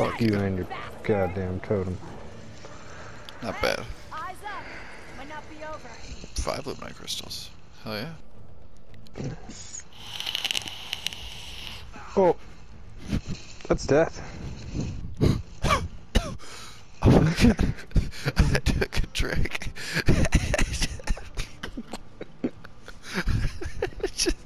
Fuck you and your goddamn totem. Not bad. Five lumenite crystals. Hell yeah. Oh, that's death. Oh my god. I took a drink. Just-